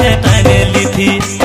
से टांगे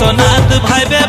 सोनाथ भाई बे